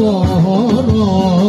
bahara